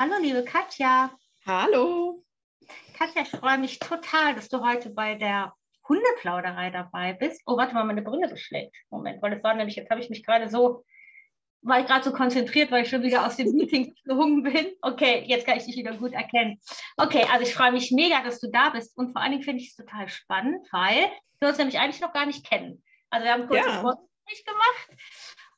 Hallo, liebe Katja. Hallo. Katja, ich freue mich total, dass du heute bei der Hundeplauderei dabei bist. Oh, warte mal, meine Brille beschlägt. Moment, weil das war nämlich, jetzt habe ich mich gerade so, war ich gerade so konzentriert, weil ich schon wieder aus dem Meeting geflogen bin. Okay, jetzt kann ich dich wieder gut erkennen. Okay, also ich freue mich mega, dass du da bist und vor allen Dingen finde ich es total spannend, weil wir uns nämlich eigentlich noch gar nicht kennen. Also wir haben kurz ja. Vorgespräch gemacht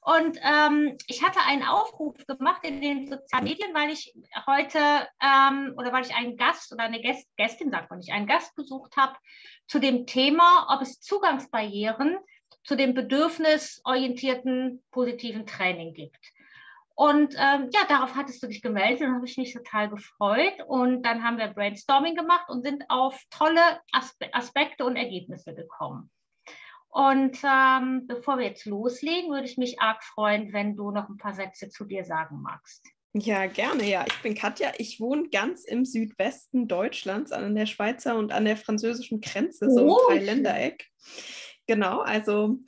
und ähm, ich hatte einen Aufruf gemacht in den sozialen Medien, weil ich heute ähm, oder weil ich einen Gast oder eine Gäst, Gästin, sagt man nicht, einen Gast besucht habe zu dem Thema, ob es Zugangsbarrieren zu dem bedürfnisorientierten positiven Training gibt. Und ähm, ja, darauf hattest du dich gemeldet und habe ich mich total gefreut. Und dann haben wir Brainstorming gemacht und sind auf tolle Aspe Aspekte und Ergebnisse gekommen. Und ähm, bevor wir jetzt loslegen, würde ich mich arg freuen, wenn du noch ein paar Sätze zu dir sagen magst. Ja, gerne. Ja, ich bin Katja. Ich wohne ganz im Südwesten Deutschlands an der Schweizer und an der französischen Grenze, so oh, im Dreiländereck. Genau, also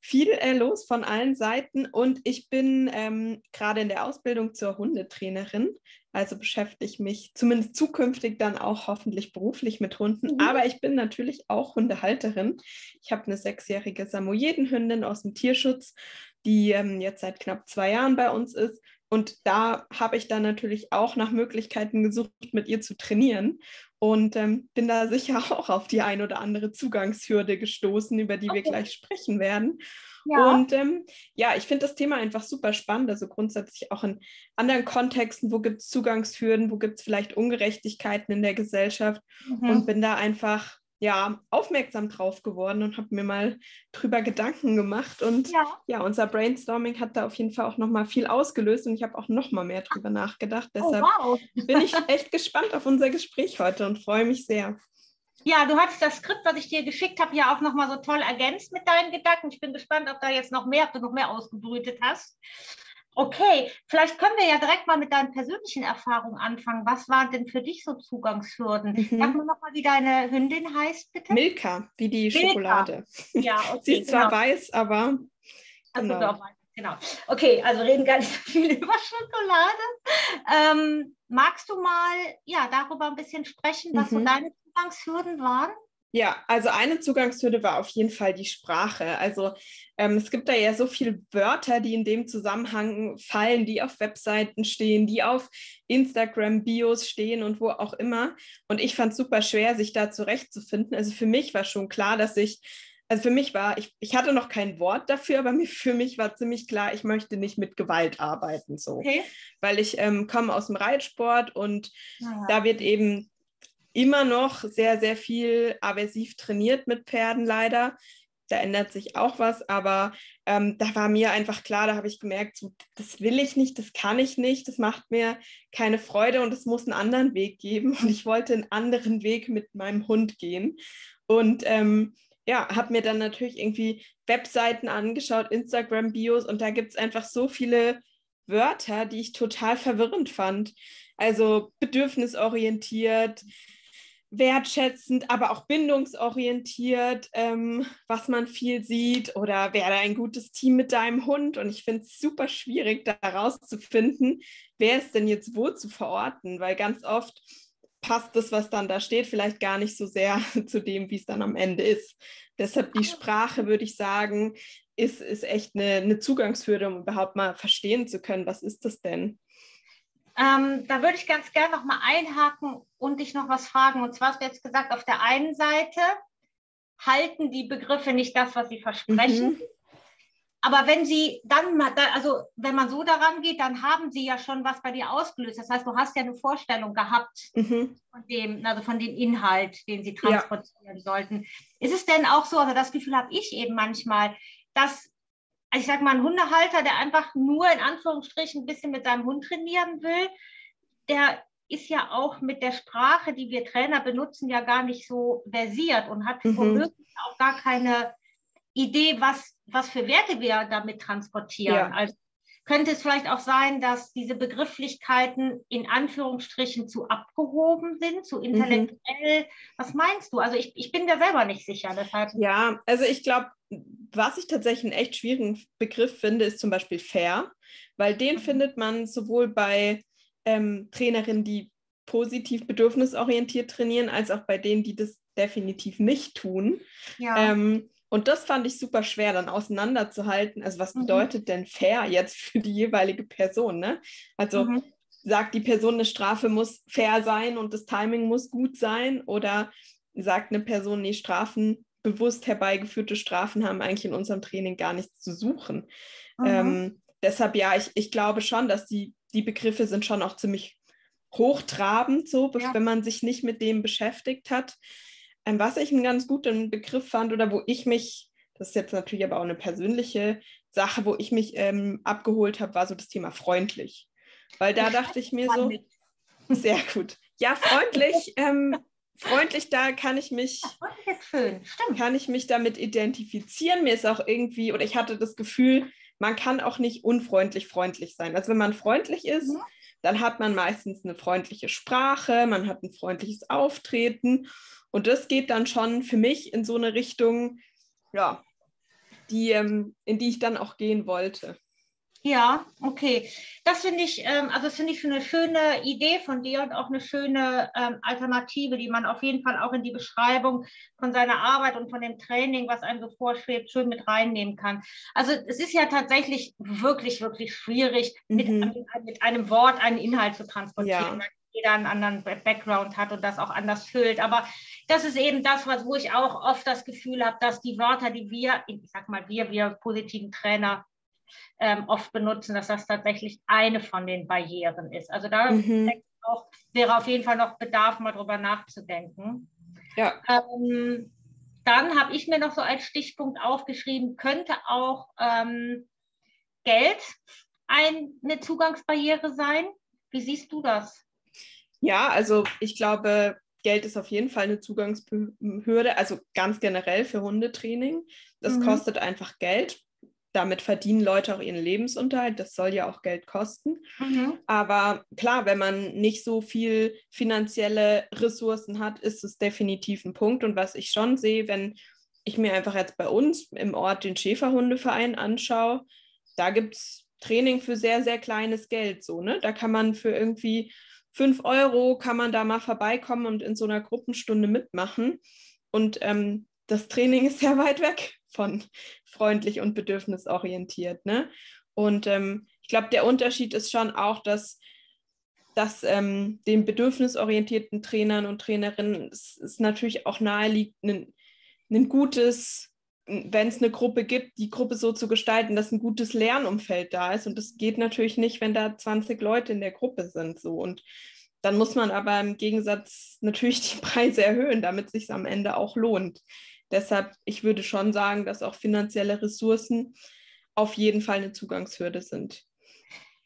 viel äh, los von allen Seiten und ich bin ähm, gerade in der Ausbildung zur Hundetrainerin. Also beschäftige ich mich zumindest zukünftig dann auch hoffentlich beruflich mit Hunden. Mhm. Aber ich bin natürlich auch Hundehalterin. Ich habe eine sechsjährige Samoyedenhündin aus dem Tierschutz, die ähm, jetzt seit knapp zwei Jahren bei uns ist. Und da habe ich dann natürlich auch nach Möglichkeiten gesucht, mit ihr zu trainieren und ähm, bin da sicher auch auf die ein oder andere Zugangshürde gestoßen, über die okay. wir gleich sprechen werden. Ja. Und ähm, ja, ich finde das Thema einfach super spannend, also grundsätzlich auch in anderen Kontexten, wo gibt es Zugangshürden, wo gibt es vielleicht Ungerechtigkeiten in der Gesellschaft mhm. und bin da einfach ja, aufmerksam drauf geworden und habe mir mal drüber Gedanken gemacht. Und ja. ja. unser Brainstorming hat da auf jeden Fall auch nochmal viel ausgelöst und ich habe auch nochmal mehr drüber nachgedacht. Oh, Deshalb oh, wow. bin ich echt gespannt auf unser Gespräch heute und freue mich sehr. Ja, du hast das Skript, was ich dir geschickt habe, ja auch nochmal so toll ergänzt mit deinen Gedanken. Ich bin gespannt, ob da jetzt noch mehr, ob du noch mehr ausgebrütet hast. Okay, vielleicht können wir ja direkt mal mit deinen persönlichen Erfahrungen anfangen. Was waren denn für dich so Zugangshürden? Mhm. Sag mir nochmal, wie deine Hündin heißt, bitte. Milka, wie die Milka. Schokolade. Ja, okay, Sie ist zwar genau. weiß, aber. Genau. Also, genau. Okay, also reden gar nicht so viel über Schokolade. Ähm, magst du mal ja, darüber ein bisschen sprechen, was mhm. so deine Zugangshürden waren? Ja, also eine Zugangshürde war auf jeden Fall die Sprache. Also ähm, es gibt da ja so viele Wörter, die in dem Zusammenhang fallen, die auf Webseiten stehen, die auf Instagram-Bios stehen und wo auch immer. Und ich fand es super schwer, sich da zurechtzufinden. Also für mich war schon klar, dass ich, also für mich war, ich, ich hatte noch kein Wort dafür, aber für mich war ziemlich klar, ich möchte nicht mit Gewalt arbeiten, so. Okay. Weil ich ähm, komme aus dem Reitsport und ja. da wird eben immer noch sehr, sehr viel aversiv trainiert mit Pferden leider. Da ändert sich auch was, aber ähm, da war mir einfach klar, da habe ich gemerkt, so, das will ich nicht, das kann ich nicht, das macht mir keine Freude und es muss einen anderen Weg geben. Und ich wollte einen anderen Weg mit meinem Hund gehen. Und ähm, ja, habe mir dann natürlich irgendwie Webseiten angeschaut, Instagram-Bios und da gibt es einfach so viele Wörter, die ich total verwirrend fand. Also bedürfnisorientiert, wertschätzend, aber auch bindungsorientiert, ähm, was man viel sieht oder werde ein gutes Team mit deinem Hund. Und ich finde es super schwierig, da herauszufinden, wer ist denn jetzt wo zu verorten, weil ganz oft passt das, was dann da steht, vielleicht gar nicht so sehr zu dem, wie es dann am Ende ist. Deshalb die Sprache, würde ich sagen, ist, ist echt eine, eine Zugangshürde, um überhaupt mal verstehen zu können, was ist das denn? Ähm, da würde ich ganz gerne noch mal einhaken und dich noch was fragen. Und zwar hast du jetzt gesagt, auf der einen Seite halten die Begriffe nicht das, was sie versprechen. Mhm. Aber wenn sie dann, also wenn man so daran geht, dann haben sie ja schon was bei dir ausgelöst. Das heißt, du hast ja eine Vorstellung gehabt mhm. von dem, also von dem Inhalt, den sie transportieren ja. sollten. Ist es denn auch so, also das Gefühl habe ich eben manchmal, dass ich sage mal, ein Hundehalter, der einfach nur in Anführungsstrichen ein bisschen mit seinem Hund trainieren will, der ist ja auch mit der Sprache, die wir Trainer benutzen, ja gar nicht so versiert und hat mhm. womöglich auch gar keine Idee, was, was für Werte wir damit transportieren. Ja. Also könnte es vielleicht auch sein, dass diese Begrifflichkeiten in Anführungsstrichen zu abgehoben sind, zu mhm. intellektuell? Mhm. Was meinst du? Also ich, ich bin da selber nicht sicher. Deshalb. Ja, also ich glaube, was ich tatsächlich einen echt schwierigen Begriff finde, ist zum Beispiel fair, weil den mhm. findet man sowohl bei ähm, Trainerinnen, die positiv bedürfnisorientiert trainieren, als auch bei denen, die das definitiv nicht tun. Ja. Ähm, und das fand ich super schwer, dann auseinanderzuhalten. Also was mhm. bedeutet denn fair jetzt für die jeweilige Person? Ne? Also mhm. sagt die Person, eine Strafe muss fair sein und das Timing muss gut sein? Oder sagt eine Person, nee, Strafen, bewusst herbeigeführte Strafen haben eigentlich in unserem Training gar nichts zu suchen. Mhm. Ähm, deshalb ja, ich, ich glaube schon, dass die, die Begriffe sind schon auch ziemlich hochtrabend, so, ja. wenn man sich nicht mit dem beschäftigt hat. Was ich einen ganz guten Begriff fand oder wo ich mich, das ist jetzt natürlich aber auch eine persönliche Sache, wo ich mich ähm, abgeholt habe, war so das Thema freundlich. Weil da dachte ich mir so, sehr gut. Ja, freundlich, ähm, freundlich, da kann ich mich, kann ich mich damit identifizieren. Mir ist auch irgendwie, oder ich hatte das Gefühl, man kann auch nicht unfreundlich freundlich sein. Also wenn man freundlich ist, dann hat man meistens eine freundliche Sprache, man hat ein freundliches Auftreten und das geht dann schon für mich in so eine Richtung, ja, die, ähm, in die ich dann auch gehen wollte. Ja, okay. Das finde ich, ähm, also das finde ich eine schöne Idee von dir und auch eine schöne ähm, Alternative, die man auf jeden Fall auch in die Beschreibung von seiner Arbeit und von dem Training, was einem so vorschwebt, schön mit reinnehmen kann. Also es ist ja tatsächlich wirklich, wirklich schwierig, mhm. mit, mit, einem Wort einen Inhalt zu transportieren. Ja jeder einen anderen Background hat und das auch anders füllt. Aber das ist eben das, was, wo ich auch oft das Gefühl habe, dass die Wörter, die wir, ich sag mal, wir, wir positiven Trainer ähm, oft benutzen, dass das tatsächlich eine von den Barrieren ist. Also da mhm. auch, wäre auf jeden Fall noch Bedarf, mal drüber nachzudenken. Ja. Ähm, dann habe ich mir noch so als Stichpunkt aufgeschrieben, könnte auch ähm, Geld eine Zugangsbarriere sein. Wie siehst du das? Ja, also ich glaube, Geld ist auf jeden Fall eine Zugangshürde, also ganz generell für Hundetraining. Das mhm. kostet einfach Geld. Damit verdienen Leute auch ihren Lebensunterhalt. Das soll ja auch Geld kosten. Mhm. Aber klar, wenn man nicht so viel finanzielle Ressourcen hat, ist es definitiv ein Punkt. Und was ich schon sehe, wenn ich mir einfach jetzt bei uns im Ort den Schäferhundeverein anschaue, da gibt es Training für sehr, sehr kleines Geld. So, ne? Da kann man für irgendwie fünf Euro kann man da mal vorbeikommen und in so einer Gruppenstunde mitmachen. Und ähm, das Training ist sehr weit weg von freundlich und bedürfnisorientiert. Ne? Und ähm, ich glaube, der Unterschied ist schon auch, dass, dass ähm, den bedürfnisorientierten Trainern und Trainerinnen es, es natürlich auch naheliegt, ein, ein gutes wenn es eine Gruppe gibt, die Gruppe so zu gestalten, dass ein gutes Lernumfeld da ist. Und das geht natürlich nicht, wenn da 20 Leute in der Gruppe sind. So. Und dann muss man aber im Gegensatz natürlich die Preise erhöhen, damit es sich am Ende auch lohnt. Deshalb, ich würde schon sagen, dass auch finanzielle Ressourcen auf jeden Fall eine Zugangshürde sind.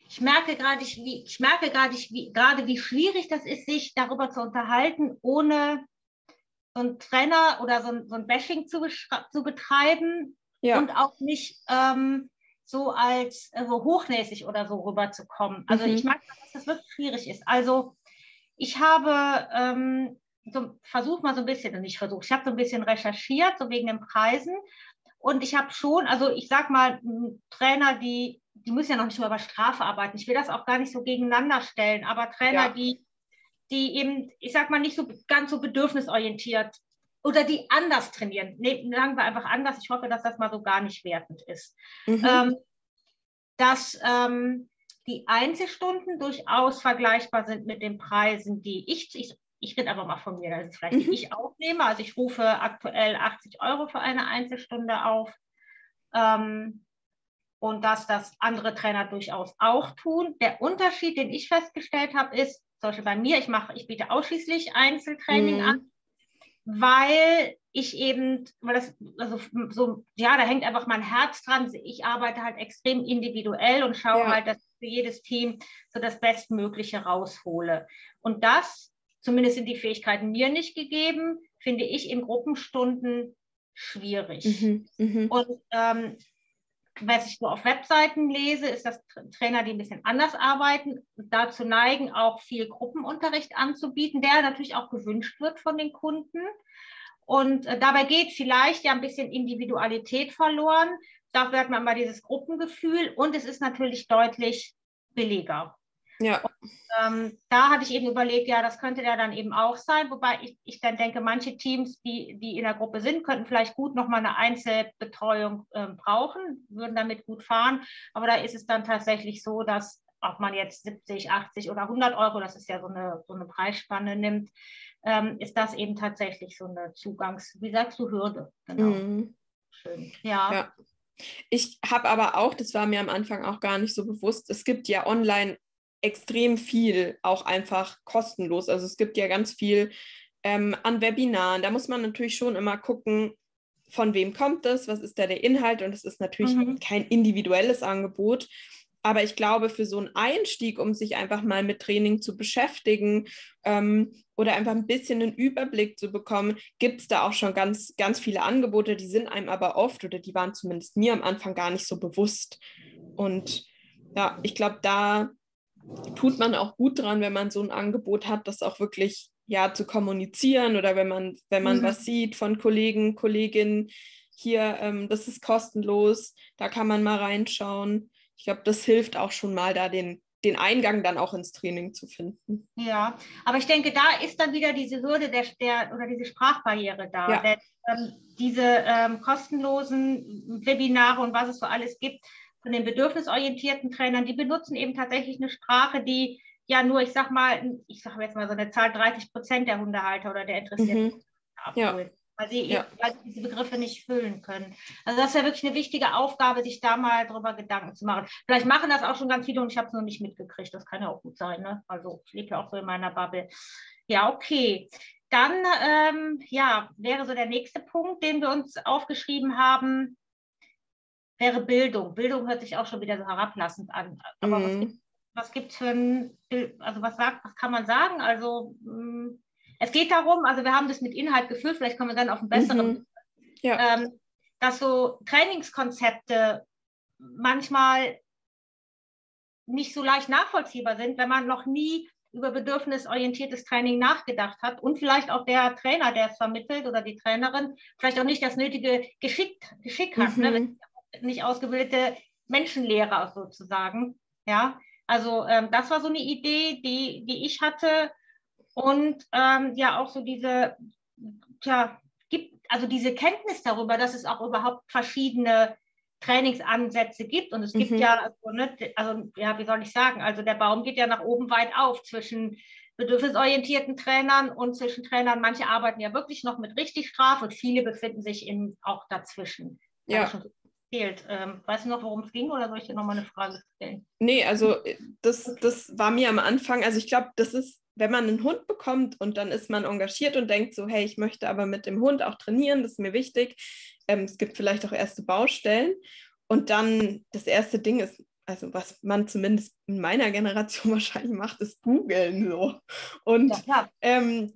Ich merke gerade, ich, ich merke gerade, wie, gerade wie schwierig das ist, sich darüber zu unterhalten, ohne so einen Trainer oder so ein, so ein Bashing zu, zu betreiben ja. und auch nicht ähm, so als äh, so hochnäsig oder so rüberzukommen. Also mhm. ich mag, dass das wirklich schwierig ist. Also ich habe ähm, so, versucht mal so ein bisschen, nicht versucht, ich habe so ein bisschen recherchiert, so wegen den Preisen. Und ich habe schon, also ich sag mal, Trainer, die, die müssen ja noch nicht nur über Strafe arbeiten. Ich will das auch gar nicht so gegeneinander stellen, aber Trainer, ja. die die eben, ich sag mal, nicht so ganz so bedürfnisorientiert oder die anders trainieren. Nee, sagen wir einfach anders. Ich hoffe, dass das mal so gar nicht wertend ist. Mhm. Ähm, dass ähm, die Einzelstunden durchaus vergleichbar sind mit den Preisen, die ich, ich, ich rede aber mal von mir, das ist vielleicht, die mhm. ich aufnehme. Also ich rufe aktuell 80 Euro für eine Einzelstunde auf. Ähm, und dass das andere Trainer durchaus auch tun. Der Unterschied, den ich festgestellt habe, ist, zum Beispiel bei mir, ich mache, ich biete ausschließlich Einzeltraining mhm. an, weil ich eben, weil das, also so, ja, da hängt einfach mein Herz dran. Ich arbeite halt extrem individuell und schaue ja. halt, dass ich für jedes Team so das Bestmögliche raushole. Und das, zumindest sind die Fähigkeiten mir nicht gegeben, finde ich in Gruppenstunden schwierig. Mhm, mh. Und ähm, was ich so auf Webseiten lese, ist, dass Trainer, die ein bisschen anders arbeiten, dazu neigen, auch viel Gruppenunterricht anzubieten, der natürlich auch gewünscht wird von den Kunden. Und äh, dabei geht vielleicht ja ein bisschen Individualität verloren. Dafür hat man mal dieses Gruppengefühl und es ist natürlich deutlich billiger. Ja. Ähm, da hatte ich eben überlegt, ja, das könnte der dann eben auch sein, wobei ich, ich dann denke, manche Teams, die, die in der Gruppe sind, könnten vielleicht gut nochmal eine Einzelbetreuung äh, brauchen, würden damit gut fahren. Aber da ist es dann tatsächlich so, dass ob man jetzt 70, 80 oder 100 Euro, das ist ja so eine, so eine Preisspanne nimmt, ähm, ist das eben tatsächlich so eine Zugangs-, wie sagst du, Hürde. Genau. Mhm. Schön. Ja. ja. Ich habe aber auch, das war mir am Anfang auch gar nicht so bewusst, es gibt ja online extrem viel auch einfach kostenlos. Also es gibt ja ganz viel ähm, an Webinaren. Da muss man natürlich schon immer gucken, von wem kommt das, was ist da der Inhalt und es ist natürlich mhm. kein individuelles Angebot. Aber ich glaube, für so einen Einstieg, um sich einfach mal mit Training zu beschäftigen ähm, oder einfach ein bisschen einen Überblick zu bekommen, gibt es da auch schon ganz, ganz viele Angebote, die sind einem aber oft oder die waren zumindest mir am Anfang gar nicht so bewusst. Und ja, ich glaube, da tut man auch gut dran, wenn man so ein Angebot hat, das auch wirklich ja zu kommunizieren oder wenn man, wenn man mhm. was sieht von Kollegen, Kolleginnen, hier, ähm, das ist kostenlos, da kann man mal reinschauen. Ich glaube, das hilft auch schon mal, da den, den Eingang dann auch ins Training zu finden. Ja, aber ich denke, da ist dann wieder diese Hürde der, der oder diese Sprachbarriere da. Ja. Denn, ähm, diese ähm, kostenlosen Webinare und was es so alles gibt, von den bedürfnisorientierten Trainern, die benutzen eben tatsächlich eine Sprache, die ja nur, ich sag mal, ich sage jetzt mal so eine Zahl, 30 Prozent der Hundehalter oder der Interessierten mhm. abholen. Ja. Weil sie, ja. weil sie diese Begriffe nicht füllen können. Also das ist ja wirklich eine wichtige Aufgabe, sich da mal drüber Gedanken zu machen. Vielleicht machen das auch schon ganz viele und ich habe es noch nicht mitgekriegt. Das kann ja auch gut sein. Ne? Also ich lebe ja auch so in meiner Bubble. Ja, okay. Dann ähm, ja, wäre so der nächste Punkt, den wir uns aufgeschrieben haben wäre Bildung. Bildung hört sich auch schon wieder so herablassend an. Aber mhm. was gibt es für ein, also was sagt, was kann man sagen? Also mh, mm, es geht darum, also wir haben das mit Inhalt gefüllt, vielleicht kommen wir dann auf einen besseren, mhm. ja. ähm, dass so Trainingskonzepte manchmal nicht so leicht nachvollziehbar sind, wenn man noch nie über bedürfnisorientiertes Training nachgedacht hat und vielleicht auch der Trainer, der es vermittelt oder die Trainerin, vielleicht auch nicht das nötige Geschick, Geschick hat. Ne? Mhm. Ne? Nicht ausgebildete Menschenlehrer sozusagen. Ja, also ähm, das war so eine Idee, die, die ich hatte. Und ähm, ja, auch so diese, tja, gibt, also diese Kenntnis darüber, dass es auch überhaupt verschiedene Trainingsansätze gibt. Und es gibt mhm. ja, also, ne, also, ja, wie soll ich sagen, also der Baum geht ja nach oben weit auf zwischen bedürfnisorientierten Trainern und zwischen Trainern. Manche arbeiten ja wirklich noch mit richtig Strafe und viele befinden sich in, auch dazwischen. Ja fehlt. Ähm, weißt du noch, worum es ging oder soll ich dir nochmal eine Frage stellen? Nee, also äh, das, das war mir am Anfang, also ich glaube, das ist, wenn man einen Hund bekommt und dann ist man engagiert und denkt so, hey, ich möchte aber mit dem Hund auch trainieren, das ist mir wichtig. Ähm, es gibt vielleicht auch erste Baustellen. Und dann das erste Ding ist, also was man zumindest in meiner Generation wahrscheinlich macht, ist googeln so. Und ja, ähm,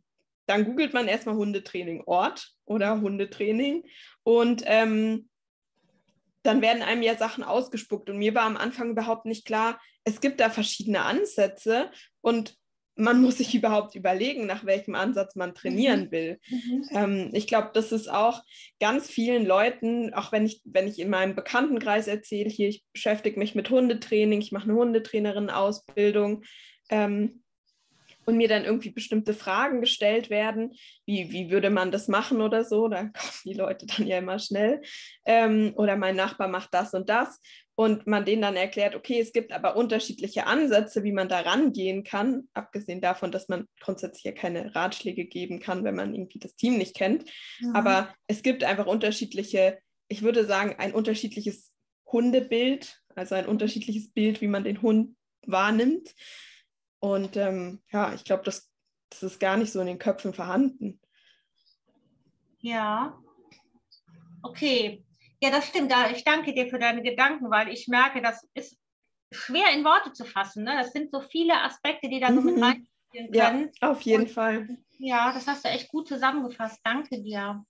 dann googelt man erstmal Hundetraining Ort oder Hundetraining. Und ähm, dann werden einem ja Sachen ausgespuckt. Und mir war am Anfang überhaupt nicht klar, es gibt da verschiedene Ansätze und man muss sich überhaupt überlegen, nach welchem Ansatz man trainieren mhm. will. Mhm. Ähm, ich glaube, das ist auch ganz vielen Leuten, auch wenn ich, wenn ich in meinem Bekanntenkreis erzähle, hier, ich beschäftige mich mit Hundetraining, ich mache eine Hundetrainerin-Ausbildung, ähm, und mir dann irgendwie bestimmte Fragen gestellt werden, wie, wie würde man das machen oder so, da kommen die Leute dann ja immer schnell. Ähm, oder mein Nachbar macht das und das. Und man denen dann erklärt, okay, es gibt aber unterschiedliche Ansätze, wie man da rangehen kann, abgesehen davon, dass man grundsätzlich ja keine Ratschläge geben kann, wenn man irgendwie das Team nicht kennt. Mhm. Aber es gibt einfach unterschiedliche, ich würde sagen, ein unterschiedliches Hundebild, also ein unterschiedliches Bild, wie man den Hund wahrnimmt. Und ähm, ja, ich glaube, das, das ist gar nicht so in den Köpfen vorhanden. Ja. Okay. Ja, das stimmt. Ich danke dir für deine Gedanken, weil ich merke, das ist schwer in Worte zu fassen. Ne? Das sind so viele Aspekte, die da so mit mhm. reinspielen können. Ja, auf jeden Und, Fall. Ja, das hast du echt gut zusammengefasst. Danke dir.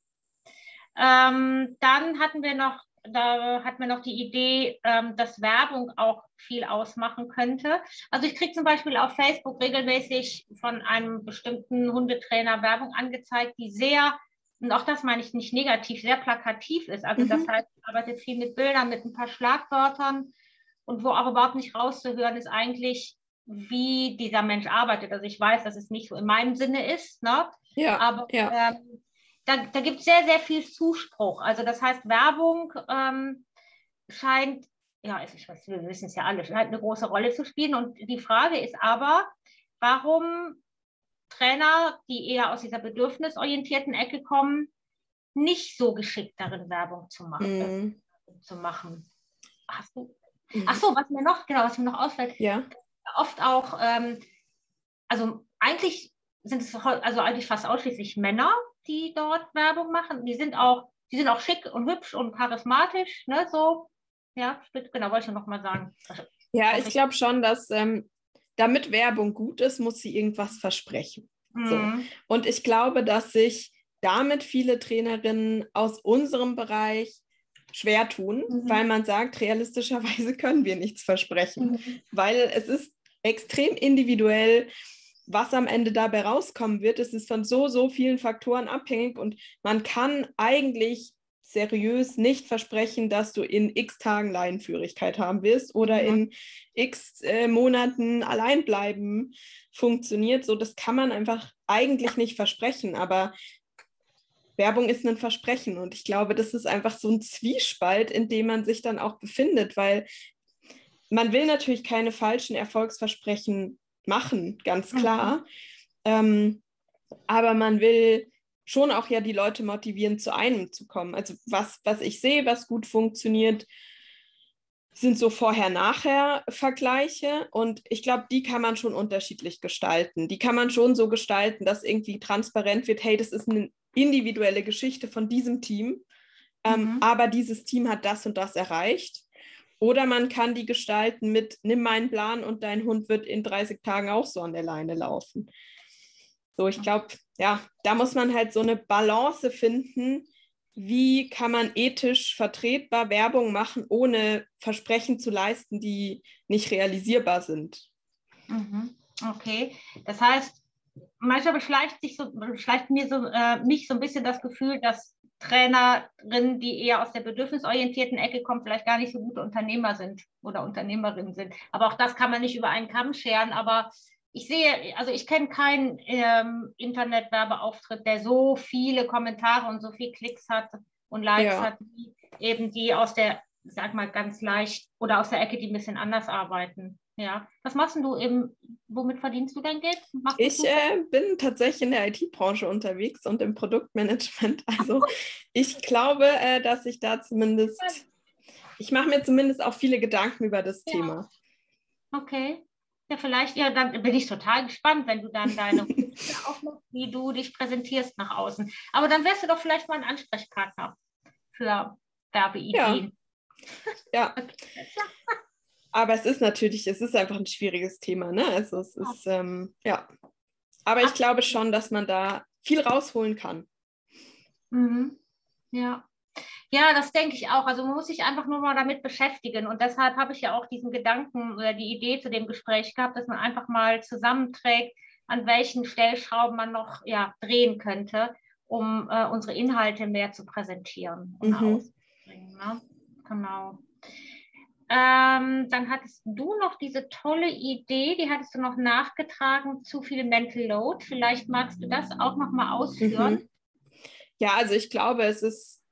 Ähm, dann hatten wir noch da hat man noch die Idee, ähm, dass Werbung auch viel ausmachen könnte. Also ich kriege zum Beispiel auf Facebook regelmäßig von einem bestimmten Hundetrainer Werbung angezeigt, die sehr, und auch das meine ich nicht negativ, sehr plakativ ist. Also mhm. das heißt, ich arbeite viel mit Bildern, mit ein paar Schlagwörtern und wo auch überhaupt nicht rauszuhören ist eigentlich, wie dieser Mensch arbeitet. Also ich weiß, dass es nicht so in meinem Sinne ist, ne? Ja, aber ja. Ähm, da, da gibt es sehr, sehr viel Zuspruch. Also das heißt, Werbung ähm, scheint, ja, ich weiß, wir wissen es ja alle, scheint eine große Rolle zu spielen. Und die Frage ist aber, warum Trainer, die eher aus dieser bedürfnisorientierten Ecke kommen, nicht so geschickt darin Werbung zu machen. Mm. Zu machen. Hast du? Mhm. Ach so, was mir noch, genau, was mir noch ausfällt, ja. oft auch, ähm, also eigentlich sind es also eigentlich fast ausschließlich Männer, die dort Werbung machen. Die sind auch, die sind auch schick und hübsch und charismatisch, ne, so. Ja, genau, wollte ich noch mal sagen. Ja, ich glaube schon, dass ähm, damit Werbung gut ist, muss sie irgendwas versprechen. Mhm. So. Und ich glaube, dass sich damit viele Trainerinnen aus unserem Bereich schwer tun, mhm. weil man sagt, realistischerweise können wir nichts versprechen, mhm. weil es ist extrem individuell, was am Ende dabei rauskommen wird. Es ist von so, so vielen Faktoren abhängig und man kann eigentlich seriös nicht versprechen, dass du in x Tagen Leinenführigkeit haben wirst oder mhm. in x äh, Monaten allein bleiben funktioniert. So, das kann man einfach eigentlich nicht versprechen, aber Werbung ist ein Versprechen und ich glaube, das ist einfach so ein Zwiespalt, in dem man sich dann auch befindet, weil man will natürlich keine falschen Erfolgsversprechen machen, ganz mhm. klar. Mhm. Ähm, aber man will schon auch ja die Leute motivieren, zu einem zu kommen. Also was, was ich sehe, was gut funktioniert, sind so Vorher-Nachher-Vergleiche und ich glaube, die kann man schon unterschiedlich gestalten. Die kann man schon so gestalten, dass irgendwie transparent wird, hey, das ist eine individuelle Geschichte von diesem Team, ähm, mhm. aber dieses Team hat das und das erreicht. Oder man kann die gestalten mit, nimm meinen Plan und dein Hund wird in 30 Tagen auch so an der Leine laufen. So, ich glaube, ja, da muss man halt so eine Balance finden. Wie kann man ethisch vertretbar Werbung machen, ohne Versprechen zu leisten, die nicht realisierbar sind? Mhm. Okay, das heißt, manchmal beschleicht sich so, beschleicht mir so äh, mich so ein bisschen das Gefühl, dass Trainerinnen, die eher aus der bedürfnisorientierten Ecke kommen, vielleicht gar nicht so gute Unternehmer sind oder Unternehmerinnen sind. Aber auch das kann man nicht über einen Kamm scheren. Aber ich sehe, also ich kenne keinen ähm, Internetwerbeauftritt, der so viele Kommentare und so viele Klicks hat und Likes ja. hat, wie eben die aus der, sag mal, ganz leicht oder aus der Ecke, die ein bisschen anders arbeiten. Ja. Was machst du eben? Womit verdienst du dein Geld? Machst ich äh, bin tatsächlich in der IT-Branche unterwegs und im Produktmanagement. Also ich glaube, äh, dass ich da zumindest, ich mache mir zumindest auch viele Gedanken über das ja. Thema. Okay. Ja, vielleicht, ja, dann bin ich total gespannt, wenn du dann deine aufmachst, wie du dich präsentierst nach außen. Aber dann wärst du doch vielleicht mal ein Ansprechpartner für Werbeideen. Ja. ja. Aber es ist natürlich, es ist einfach ein schwieriges Thema, ne? Also es ist, ähm, ja. Aber ich glaube schon, dass man da viel rausholen kann. Mhm. Ja. Ja, das denke ich auch. Also man muss sich einfach nur mal damit beschäftigen. Und deshalb habe ich ja auch diesen Gedanken oder die Idee zu dem Gespräch gehabt, dass man einfach mal zusammenträgt, an welchen Stellschrauben man noch ja, drehen könnte, um äh, unsere Inhalte mehr zu präsentieren und mhm. auszubringen. Ne? Genau. Ähm, dann hattest du noch diese tolle Idee, die hattest du noch nachgetragen, zu viel Mental Load. Vielleicht magst du das auch noch mal ausführen. Mhm. Ja, also ich glaube, es ist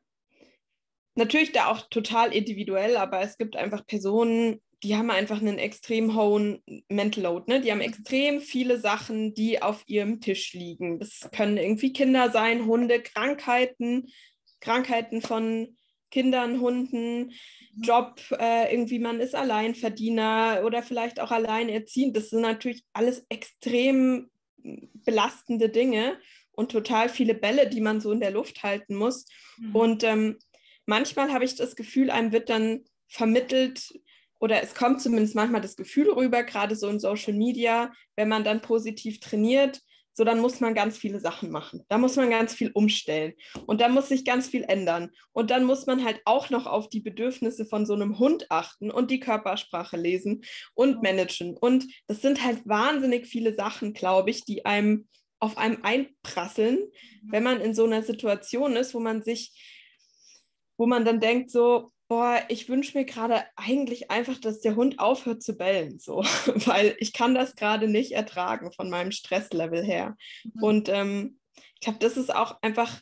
natürlich da auch total individuell, aber es gibt einfach Personen, die haben einfach einen extrem hohen Mental Load. Ne? Die haben extrem viele Sachen, die auf ihrem Tisch liegen. Das können irgendwie Kinder sein, Hunde, Krankheiten, Krankheiten von Kindern, Hunden, Job, äh, irgendwie man ist Alleinverdiener oder vielleicht auch alleinerziehend. Das sind natürlich alles extrem belastende Dinge und total viele Bälle, die man so in der Luft halten muss. Mhm. Und ähm, manchmal habe ich das Gefühl, einem wird dann vermittelt, oder es kommt zumindest manchmal das Gefühl rüber, gerade so in Social Media, wenn man dann positiv trainiert, so dann muss man ganz viele Sachen machen. Da muss man ganz viel umstellen und da muss sich ganz viel ändern. Und dann muss man halt auch noch auf die Bedürfnisse von so einem Hund achten und die Körpersprache lesen und managen. Und das sind halt wahnsinnig viele Sachen, glaube ich, die einem auf einem einprasseln, wenn man in so einer Situation ist, wo man sich, wo man dann denkt, so, boah, ich wünsche mir gerade eigentlich einfach, dass der Hund aufhört zu bellen, so, weil ich kann das gerade nicht ertragen von meinem Stresslevel her. Mhm. Und ähm, ich glaube, das ist auch einfach,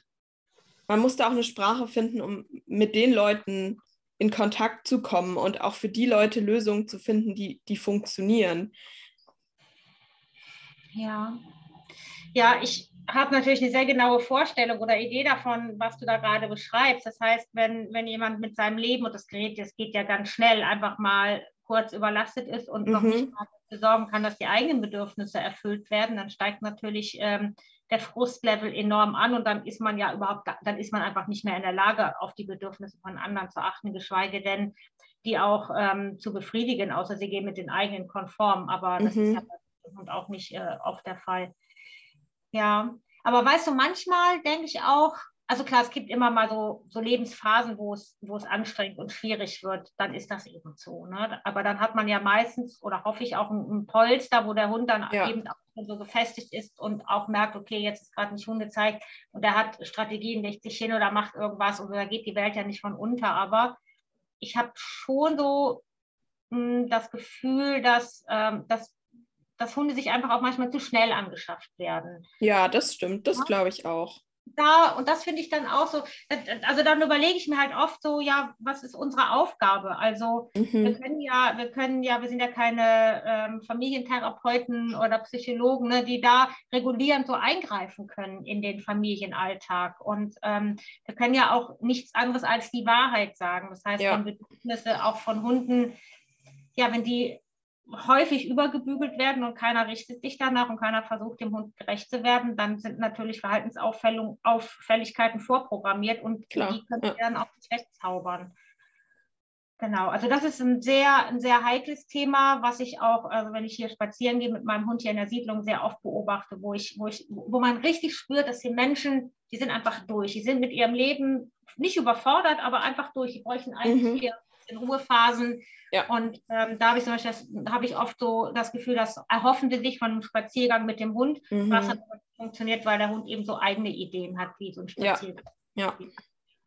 man muss da auch eine Sprache finden, um mit den Leuten in Kontakt zu kommen und auch für die Leute Lösungen zu finden, die, die funktionieren. Ja. Ja, ich habe natürlich eine sehr genaue Vorstellung oder Idee davon, was du da gerade beschreibst. Das heißt, wenn, wenn jemand mit seinem Leben und das Gerät, das geht ja ganz schnell, einfach mal kurz überlastet ist und mhm. noch nicht mal dafür sorgen kann, dass die eigenen Bedürfnisse erfüllt werden, dann steigt natürlich ähm, der Frustlevel enorm an und dann ist man ja überhaupt, dann ist man einfach nicht mehr in der Lage, auf die Bedürfnisse von anderen zu achten, geschweige denn die auch ähm, zu befriedigen, außer sie gehen mit den eigenen konform. Aber das mhm. ist ja und auch nicht äh, oft der Fall. Ja, aber weißt du, manchmal denke ich auch, also klar, es gibt immer mal so, so Lebensphasen, wo es, wo es anstrengend und schwierig wird, dann ist das eben so. Ne? Aber dann hat man ja meistens oder hoffe ich auch ein, ein Polster, wo der Hund dann ja. eben auch so gefestigt ist und auch merkt, okay, jetzt ist gerade nicht Hundezeit und der hat Strategien, legt sich hin oder macht irgendwas und da geht die Welt ja nicht von unter. Aber ich habe schon so mh, hm, das Gefühl, dass, ähm, dass dass Hunde sich einfach auch manchmal zu schnell angeschafft werden. Ja, das stimmt, das ja. glaube ich auch. Da, und das finde ich dann auch so, also dann überlege ich mir halt oft so, ja, was ist unsere Aufgabe? Also mhm. wir können ja, wir können ja, wir sind ja keine ähm, Familientherapeuten oder Psychologen, ne, die da regulierend so eingreifen können in den Familienalltag. Und ähm, wir können ja auch nichts anderes als die Wahrheit sagen. Das heißt, ja. wenn Bedürfnisse auch von Hunden, ja, wenn die häufig übergebügelt werden und keiner richtet sich danach und keiner versucht, dem Hund gerecht zu werden, dann sind natürlich Verhaltensauffälligkeiten vorprogrammiert und Klar, die können ja. dann auch nicht wegzaubern. Genau, also das ist ein sehr, ein sehr heikles Thema, was ich auch, also wenn ich hier spazieren gehe mit meinem Hund hier in der Siedlung, sehr oft beobachte, wo ich, wo ich, wo man richtig spürt, dass die Menschen, die sind einfach durch, die sind mit ihrem Leben nicht überfordert, aber einfach durch, die bräuchten eigentlich mhm. In Ruhephasen, ja. Und ähm, da habe ich zum Beispiel, das, habe ich oft so das Gefühl, dass erhoffen sie sich von einem Spaziergang mit dem Hund, mhm. was dann funktioniert, weil der Hund eben so eigene Ideen hat, wie so ein Spaziergang. Ja. ja.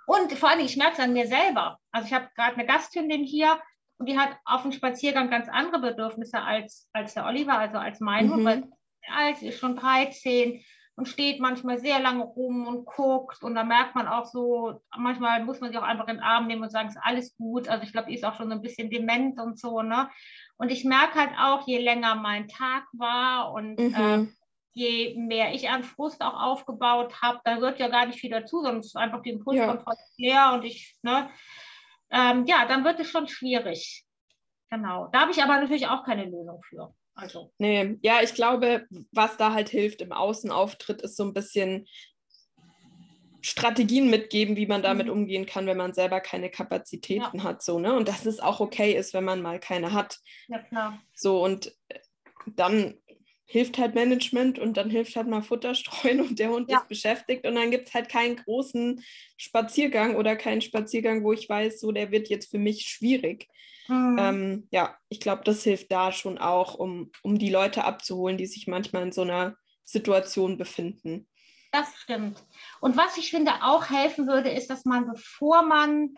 Und vor allem, ich merke es an mir selber. Also ich habe gerade eine Gasthündin hier und die hat auf dem Spaziergang ganz andere Bedürfnisse als, als der Oliver, also als mein mhm. Hund, weil alt ist schon 13 und steht manchmal sehr lange rum und guckt. Und da merkt man auch so, manchmal muss man sich auch einfach in den Arm nehmen und sagen, es ist alles gut. Also ich glaube, die ist auch schon so ein bisschen dement und so. Ne? Und ich merke halt auch, je länger mein Tag war und mhm. äh, je mehr ich an Frust auch aufgebaut habe, da gehört ja gar nicht viel dazu, sondern es ist einfach die Impulskontrolle ja. leer und ich, ne, ähm, ja, dann wird es schon schwierig. Genau. Da habe ich aber natürlich auch keine Lösung für. Also. Nee, ja, ich glaube, was da halt hilft im Außenauftritt, ist so ein bisschen Strategien mitgeben, wie man damit mhm. umgehen kann, wenn man selber keine Kapazitäten ja. hat. So, ne? Und dass es auch okay ist, wenn man mal keine hat. Ja, klar. So, und dann hilft halt Management und dann hilft halt mal Futter streuen und der Hund ja. ist beschäftigt und dann gibt es halt keinen großen Spaziergang oder keinen Spaziergang, wo ich weiß, so der wird jetzt für mich schwierig. Mhm. Ähm, ja, ich glaube, das hilft da schon auch, um, um die Leute abzuholen, die sich manchmal in so einer Situation befinden. Das stimmt. Und was ich finde auch helfen würde, ist, dass man, bevor man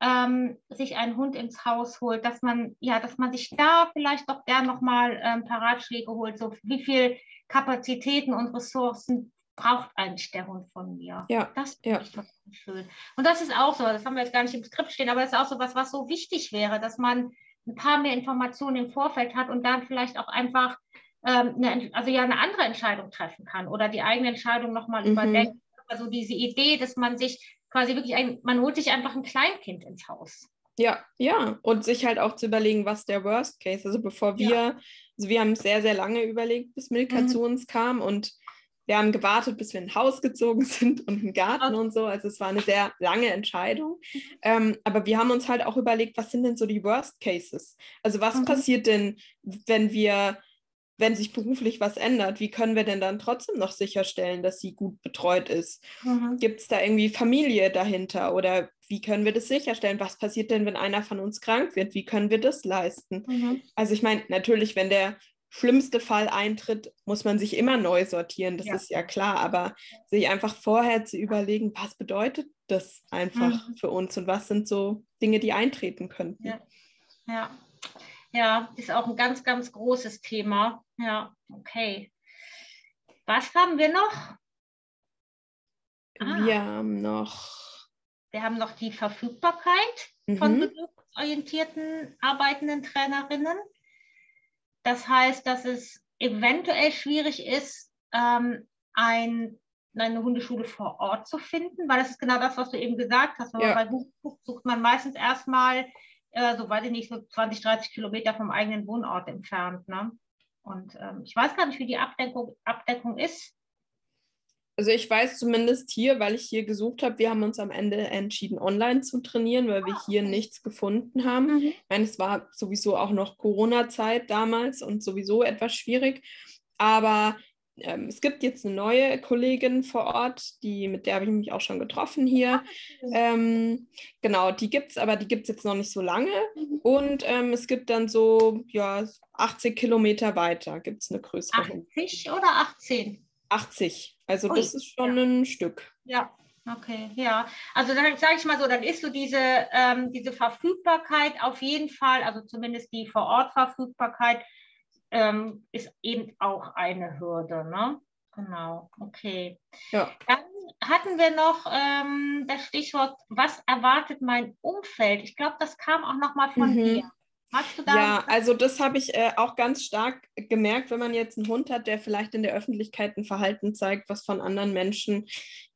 ähm, sich einen Hund ins Haus holt, dass man, ja, dass man sich da vielleicht doch gern nochmal ähm, ein paar Ratschläge holt, so wie viel Kapazitäten und Ressourcen braucht der Hund von mir. Ja. Das finde ja. ich total schön. Und das ist auch so, das haben wir jetzt gar nicht im Skript stehen, aber das ist auch so was, was so wichtig wäre, dass man ein paar mehr Informationen im Vorfeld hat und dann vielleicht auch einfach ähm, eine, also ja eine andere Entscheidung treffen kann oder die eigene Entscheidung nochmal mhm. überdenken. Also diese Idee, dass man sich quasi wirklich ein, man holt sich einfach ein Kleinkind ins Haus. Ja, ja. Und sich halt auch zu überlegen, was der Worst Case. Also bevor wir, ja. also wir haben sehr, sehr lange überlegt, bis Milka mhm. zu uns kam und wir haben gewartet, bis wir in ein Haus gezogen sind und einen Garten okay. und so. Also es war eine sehr lange Entscheidung. Mhm. Ähm, aber wir haben uns halt auch überlegt, was sind denn so die Worst Cases? Also was mhm. passiert denn, wenn wir, wenn sich beruflich was ändert? Wie können wir denn dann trotzdem noch sicherstellen, dass sie gut betreut ist? Mhm. Gibt es da irgendwie Familie dahinter? Oder wie können wir das sicherstellen? Was passiert denn, wenn einer von uns krank wird? Wie können wir das leisten? Mhm. Also ich meine, natürlich, wenn der schlimmste Fall eintritt, muss man sich immer neu sortieren, das ja. ist ja klar, aber sich einfach vorher zu überlegen, was bedeutet das einfach mhm. für uns und was sind so Dinge, die eintreten könnten. Ja. ja. Ja, ist auch ein ganz, ganz großes Thema. Ja, okay. Was haben wir noch? Ah, wir haben noch. Wir haben noch die Verfügbarkeit mhm. von bedürfnisorientierten arbeitenden Trainerinnen. Das heißt, dass es eventuell schwierig ist, ähm, ein, eine Hundeschule vor Ort zu finden, weil das ist genau das, was du eben gesagt hast. Wenn ja. man bei guckt, sucht man meistens erstmal, äh, so weiß ich nicht, so 20, 30 Kilometer vom eigenen Wohnort entfernt. Ne? Und ähm, ich weiß gar nicht, wie die Abdeckung, Abdeckung ist. Also ich weiß zumindest hier, weil ich hier gesucht habe, wir haben uns am Ende entschieden, online zu trainieren, weil wir ah, hier nichts gefunden haben. Mhm. Ich meine, es war sowieso auch noch Corona-Zeit damals und sowieso etwas schwierig. Aber ähm, es gibt jetzt eine neue Kollegin vor Ort, die, mit der habe ich mich auch schon getroffen hier. Ah, ähm, genau, die gibt es, aber die gibt es jetzt noch nicht so lange. Mhm. Und ähm, es gibt dann so, ja, 80 Kilometer weiter gibt es eine größere. 80 oder 18? 80. Also Ui, das ist schon ja. ein Stück. Ja, okay, ja. Also dann sage ich mal so, dann ist so diese, ähm, diese Verfügbarkeit auf jeden Fall, also zumindest die Vor-Ort-Verfügbarkeit, ähm, ist eben auch eine Hürde. Ne? Genau, okay. Ja. Dann hatten wir noch ähm, das Stichwort, was erwartet mein Umfeld? Ich glaube, das kam auch nochmal von mhm. dir. Ja, also das habe ich äh, auch ganz stark gemerkt, wenn man jetzt einen Hund hat, der vielleicht in der Öffentlichkeit ein Verhalten zeigt, was von anderen Menschen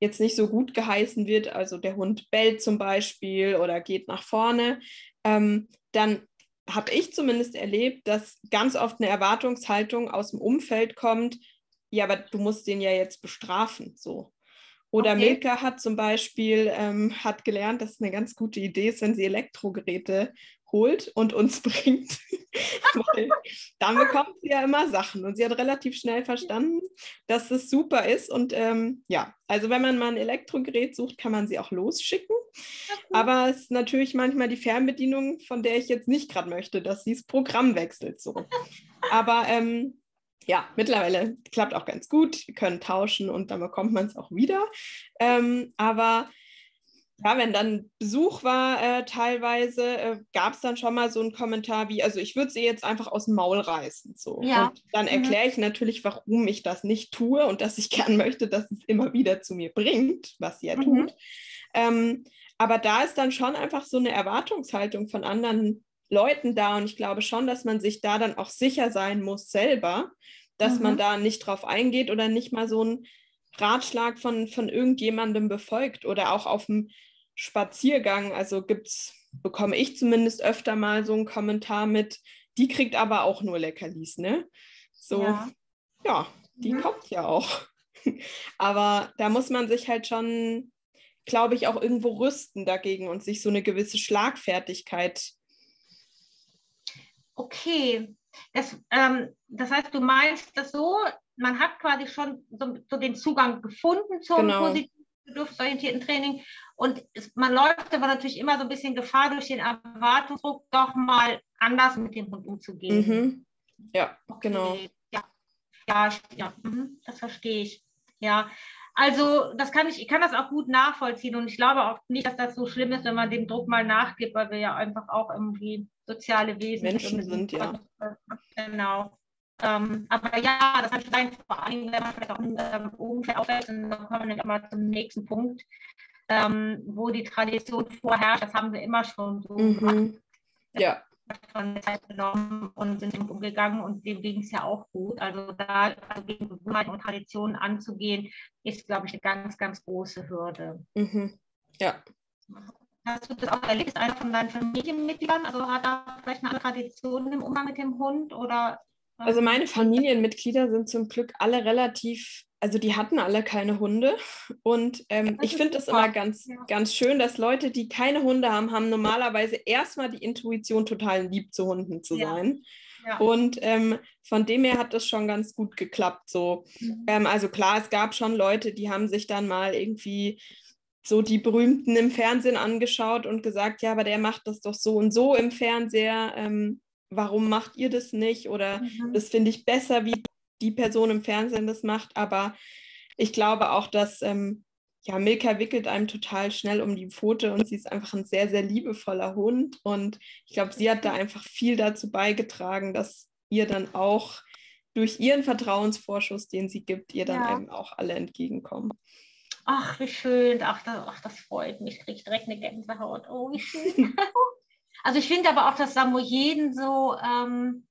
jetzt nicht so gut geheißen wird. Also der Hund bellt zum Beispiel oder geht nach vorne. Ähm, dann habe ich zumindest erlebt, dass ganz oft eine Erwartungshaltung aus dem Umfeld kommt, ja, aber du musst den ja jetzt bestrafen, so. Oder okay. Milka hat zum Beispiel ähm, hat gelernt, dass es eine ganz gute Idee ist, wenn sie Elektrogeräte holt und uns bringt. dann bekommt sie ja immer Sachen. Und sie hat relativ schnell verstanden, dass es super ist. Und ähm, ja, also wenn man mal ein Elektrogerät sucht, kann man sie auch losschicken. Aber es ist natürlich manchmal die Fernbedienung, von der ich jetzt nicht gerade möchte, dass sie das Programm wechselt. So. Aber ähm, ja, mittlerweile klappt auch ganz gut. Wir können tauschen und dann bekommt man es auch wieder. Ähm, aber ja, wenn dann Besuch war, äh, teilweise äh, gab es dann schon mal so einen Kommentar wie, also ich würde sie jetzt einfach aus dem Maul reißen. So. Ja. Und dann mhm. erkläre ich natürlich, warum ich das nicht tue und dass ich gern möchte, dass es immer wieder zu mir bringt, was sie ja mhm. tut. Ähm, aber da ist dann schon einfach so eine Erwartungshaltung von anderen Leuten da und ich glaube schon, dass man sich da dann auch sicher sein muss selber, dass mhm. man da nicht drauf eingeht oder nicht mal so einen Ratschlag von, von irgendjemandem befolgt oder auch auf dem Spaziergang, also gibt's, bekomme ich zumindest öfter mal so einen Kommentar mit, die kriegt aber auch nur Leckerlis, ne? So, ja, ja die mhm. kommt ja auch. aber da muss man sich halt schon, glaube ich, auch irgendwo rüsten dagegen und sich so eine gewisse Schlagfertigkeit. Okay, das, ähm, das heißt, du meinst das so, man hat quasi schon so, so den Zugang gefunden zum genau. positiven bedürfnisorientierten Training. Und es, man läuft aber natürlich immer so ein bisschen Gefahr, durch den Erwartungsdruck doch mal anders mit dem Hund umzugehen. Mhm. Ja, okay. genau. Ja, ja, ja mhm. das verstehe ich. Ja, also das kann ich, ich kann das auch gut nachvollziehen und ich glaube auch nicht, dass das so schlimm ist, wenn man dem Druck mal nachgibt, weil wir ja einfach auch irgendwie soziale Wesen Menschen sind. Ja. Genau. Ähm, aber ja, das kann sein, vor allem, wenn man vielleicht auch ähm, ungefähr aufwächst, und dann kommen wir mal zum nächsten Punkt, ähm, wo die Tradition vorherrscht, das haben wir immer schon so mhm. gemacht. Ja. Von der Zeit genommen und sind umgegangen und dem ging es ja auch gut. Also da also gegen Gewohnheiten und Traditionen anzugehen, ist, glaube ich, eine ganz, ganz große Hürde. Mhm. Ja. Hast du das auch erlebt? Einer von deinen Familienmitgliedern? Also hat er vielleicht eine andere Tradition im Umgang mit dem Hund oder also meine Familienmitglieder sind zum Glück alle relativ, also die hatten alle keine Hunde. Und ähm, ich finde es immer ganz, ja. ganz schön, dass Leute, die keine Hunde haben, haben normalerweise erstmal die Intuition, total lieb zu Hunden zu sein. Ja. Und ähm, von dem her hat das schon ganz gut geklappt. So. Mhm. Ähm, also klar, es gab schon Leute, die haben sich dann mal irgendwie so die berühmten im Fernsehen angeschaut und gesagt, ja, aber der macht das doch so und so im Fernseher. Ähm, warum macht ihr das nicht? Oder mhm. das finde ich besser, wie die Person im Fernsehen das macht. Aber ich glaube auch, dass ähm, ja, Milka wickelt einem total schnell um die Pfote und sie ist einfach ein sehr, sehr liebevoller Hund. Und ich glaube, sie hat da einfach viel dazu beigetragen, dass ihr dann auch durch ihren Vertrauensvorschuss, den sie gibt, ihr dann ja. eben auch alle entgegenkommen. Ach, wie schön. Ach das, ach, das freut mich. Ich kriege direkt eine Gänsehaut. Oh, wie schön. also ich finde aber auch, dass Samoyeden so, ähm,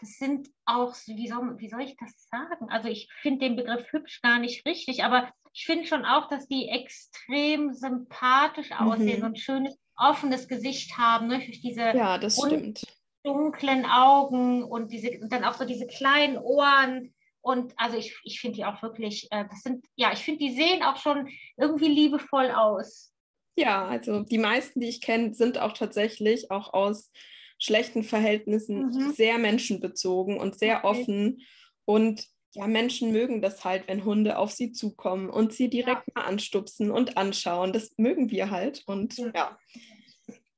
das sind auch, wie soll, wie soll ich das sagen? Also ich finde den Begriff hübsch gar nicht richtig, aber ich finde schon auch, dass die extrem sympathisch aussehen mhm. und schönes, offenes Gesicht haben. Ne? Diese ja, das stimmt. dunklen Augen und, diese, und dann auch so diese kleinen Ohren. Und also ich, ich finde die auch wirklich, äh, das sind, ja, ich finde, die sehen auch schon irgendwie liebevoll aus. Ja, also die meisten, die ich kenne, sind auch tatsächlich auch aus schlechten Verhältnissen mhm. sehr menschenbezogen und sehr okay. offen. Und ja, Menschen mögen das halt, wenn Hunde auf sie zukommen und sie direkt ja. mal anstupsen und anschauen. Das mögen wir halt. Und ja. ja.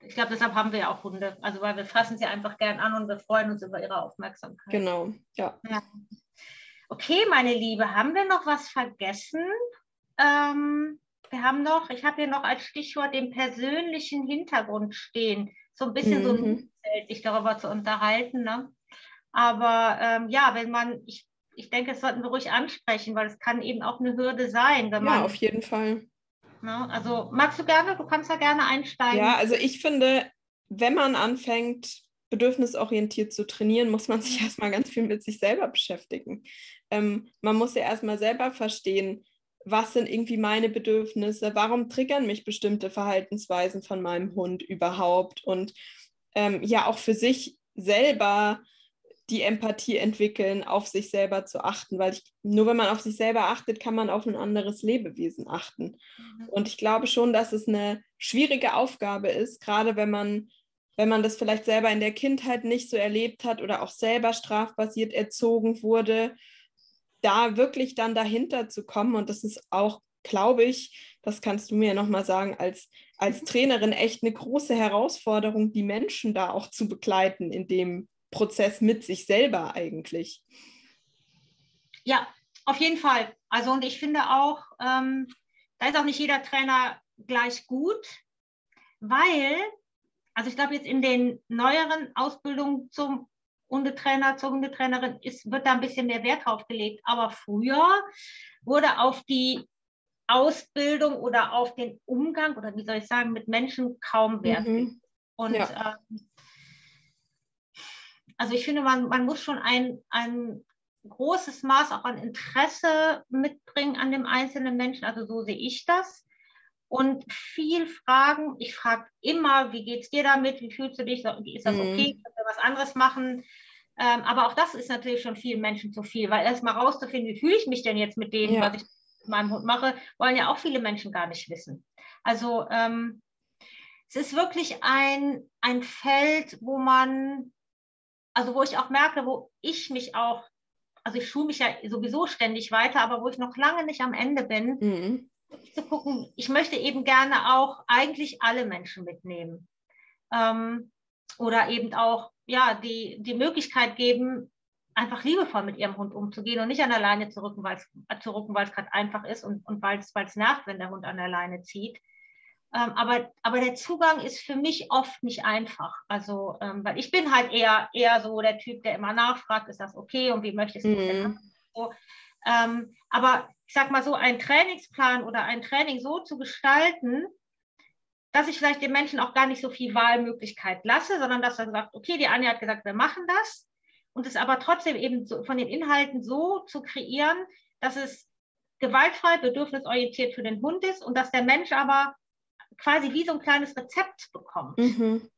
Ich glaube, deshalb haben wir ja auch Hunde. Also weil wir fassen sie einfach gern an und wir freuen uns über ihre Aufmerksamkeit. Genau, ja. ja. Okay, meine Liebe, haben wir noch was vergessen? Ähm, wir haben noch, ich habe hier noch als Stichwort den persönlichen Hintergrund stehen. So ein bisschen mhm. so sich darüber zu unterhalten. Ne? Aber ähm, ja, wenn man, ich ich denke, das sollten wir ruhig ansprechen, weil es kann eben auch eine Hürde sein, wenn man. Ja, auf jeden Fall. Ne, also magst du gerne, du kannst da gerne einsteigen. Ja, also ich finde, wenn man anfängt, bedürfnisorientiert zu trainieren, muss man sich erstmal ganz viel mit sich selber beschäftigen. Ähm, man muss ja erstmal selber verstehen, was sind irgendwie meine Bedürfnisse, warum triggern mich bestimmte Verhaltensweisen von meinem Hund überhaupt und ähm, ja auch für sich selber die Empathie entwickeln, auf sich selber zu achten, weil ich, nur wenn man auf sich selber achtet, kann man auf ein anderes Lebewesen achten. Mhm. Und ich glaube schon, dass es eine schwierige Aufgabe ist, gerade wenn man, wenn man das vielleicht selber in der Kindheit nicht so erlebt hat oder auch selber strafbasiert erzogen wurde, da wirklich dann dahinter zu kommen. Und das ist auch, glaube ich, das kannst du mir nochmal sagen, als, als Trainerin echt eine große Herausforderung, die Menschen da auch zu begleiten in dem Prozess mit sich selber eigentlich. Ja, auf jeden Fall. Also und ich finde auch, ähm, da ist auch nicht jeder Trainer gleich gut, weil, also ich glaube jetzt in den neueren Ausbildungen zum Hundetrainer, zur Hundetrainerin ist, wird da ein bisschen mehr Wert drauf gelegt. Aber früher wurde auf die Ausbildung oder auf den Umgang oder wie soll ich sagen, mit Menschen kaum Wert. Mhm. Und ja. ähm, also ich finde, man, man muss schon ein, ein großes Maß auch an Interesse mitbringen an dem einzelnen Menschen. Also so sehe ich das. Und viel fragen. Ich frage immer, wie geht es dir damit? Wie fühlst du dich? Ist das okay? Mhm. Können wir was anderes machen? Ähm, aber auch das ist natürlich schon vielen Menschen zu viel, weil erst mal rauszufinden, wie fühle ich mich denn jetzt mit dem, ja. was ich mit meinem Hund mache, wollen ja auch viele Menschen gar nicht wissen. Also ähm, es ist wirklich ein, ein Feld, wo man also wo ich auch merke, wo ich mich auch, also ich schule mich ja sowieso ständig weiter, aber wo ich noch lange nicht am Ende bin, mhm. zu gucken, ich möchte eben gerne auch eigentlich alle Menschen mitnehmen. Ähm, oder eben auch ja, die, die Möglichkeit geben, einfach liebevoll mit ihrem Hund umzugehen und nicht an der Leine zu rücken, weil es gerade einfach ist und, und weil es nervt, wenn der Hund an der Leine zieht. Ähm, aber, aber der Zugang ist für mich oft nicht einfach. Also, ähm, weil ich bin halt eher, eher so der Typ, der immer nachfragt, ist das okay und wie möchtest du mhm. denn? So, ähm, aber ich sag mal so, einen Trainingsplan oder ein Training so zu gestalten, dass ich vielleicht den Menschen auch gar nicht so viel Wahlmöglichkeit lasse, sondern dass er sagt, okay, die Anja hat gesagt, wir machen das. Und es aber trotzdem eben so, von den Inhalten so zu kreieren, dass es gewaltfrei, bedürfnisorientiert für den Hund ist und dass der Mensch aber quasi wie so ein kleines Rezept bekommt. Mhm.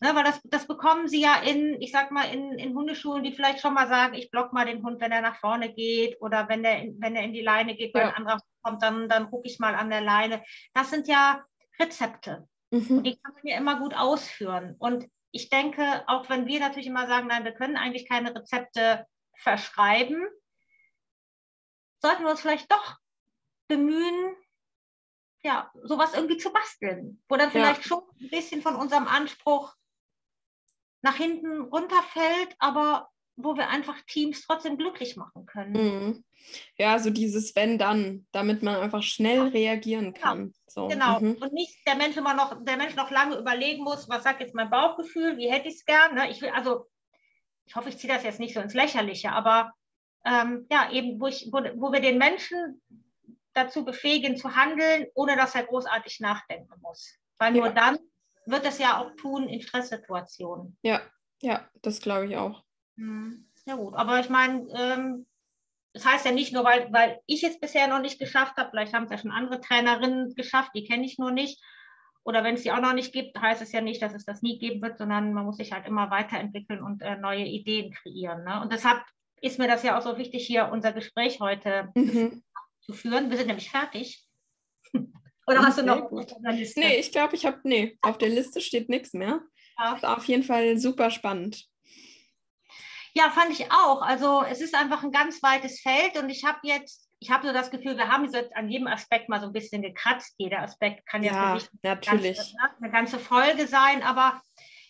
Ne, weil das, das bekommen sie ja in, ich sag mal, in, in Hundeschulen, die vielleicht schon mal sagen, ich block mal den Hund, wenn er nach vorne geht oder wenn er, wenn er in die Leine geht, ja. ein anderer kommt, dann, dann rucke ich mal an der Leine. Das sind ja Rezepte. Mhm. Und die kann man ja immer gut ausführen. Und ich denke, auch wenn wir natürlich immer sagen, nein, wir können eigentlich keine Rezepte verschreiben, sollten wir uns vielleicht doch bemühen, ja, sowas irgendwie zu basteln, wo dann vielleicht ja. schon ein bisschen von unserem Anspruch nach hinten runterfällt, aber wo wir einfach Teams trotzdem glücklich machen können. Mhm. Ja, so dieses Wenn dann, damit man einfach schnell reagieren Genau. kann. So. Genau. Mhm. Und nicht der Mensch immer noch, der Mensch noch lange überlegen muss, was sagt jetzt mein Bauchgefühl, wie hätte ich es gern. Ne? Ich will, also, ich hoffe, ich ziehe das jetzt nicht so ins Lächerliche, aber ähm, ja, eben, wo, ich, wo, wo wir den Menschen dazu befähigen zu handeln, ohne dass er großartig nachdenken muss. Weil nur Ja. dann wird es ja auch tun in Stresssituationen. Ja, ja, das glaube ich auch. Hm, Ja gut, aber ich meine, ähm, das heißt ja nicht nur, weil, weil ich es bisher noch nicht geschafft habe, vielleicht haben es ja schon andere Trainerinnen geschafft, die kenne ich nur nicht. Oder wenn es die auch noch nicht gibt, heißt es ja nicht, dass es das nie geben wird, sondern man muss sich halt immer weiterentwickeln und äh, neue Ideen kreieren. Ne? Und deshalb ist mir das ja auch so wichtig, hier unser Gespräch heute Mhm. zu führen. Wir sind nämlich fertig. Oder hast du noch gut. auf? Nee, ich glaube, ich habe, nee, auf der Liste steht nichts mehr. Ja. Auf jeden Fall super spannend. Ja, fand ich auch. Also es ist einfach ein ganz weites Feld und ich habe jetzt, ich habe so das Gefühl, wir haben jetzt an jedem Aspekt mal so ein bisschen gekratzt. Jeder Aspekt kann ja, Ja, für sich natürlich. Ganze, ne, eine ganze Folge sein, aber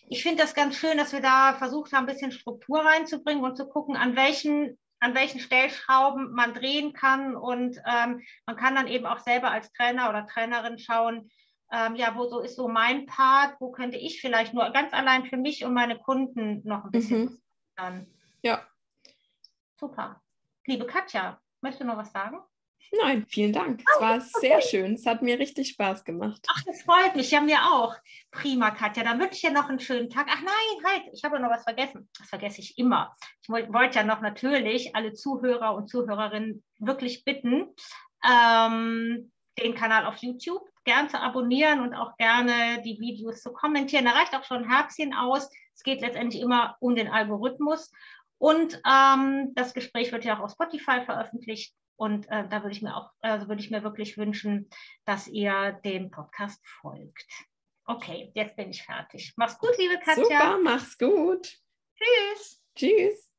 ich finde das ganz schön, dass wir da versucht haben, ein bisschen Struktur reinzubringen und zu gucken, an welchen, an welchen Stellschrauben man drehen kann. Und ähm, man kann dann eben auch selber als Trainer oder Trainerin schauen, ähm, ja, wo so ist so mein Part, wo könnte ich vielleicht nur ganz allein für mich und meine Kunden noch ein bisschen Mhm. dann. Ja. Super. Liebe Katja, möchtest du noch was sagen? Nein, vielen Dank. Es war sehr schön. Es hat mir richtig Spaß gemacht. Ach, das freut mich. Ja, mir auch. Prima, Katja. Dann wünsche ich dir noch einen schönen Tag. Ach nein, halt, ich habe noch was vergessen. Das vergesse ich immer. Ich woll- wollte ja noch natürlich alle Zuhörer und Zuhörerinnen wirklich bitten, ähm, den Kanal auf YouTube gern zu abonnieren und auch gerne die Videos zu kommentieren. Da reicht auch schon ein Herzchen aus. Es geht letztendlich immer um den Algorithmus. Und ähm, das Gespräch wird ja auch auf Spotify veröffentlicht. Und äh, da würde ich mir auch, also würde ich mir wirklich wünschen, dass ihr dem Podcast folgt. Okay, jetzt bin ich fertig. Mach's gut, liebe Katja. Super, mach's gut. Tschüss. Tschüss.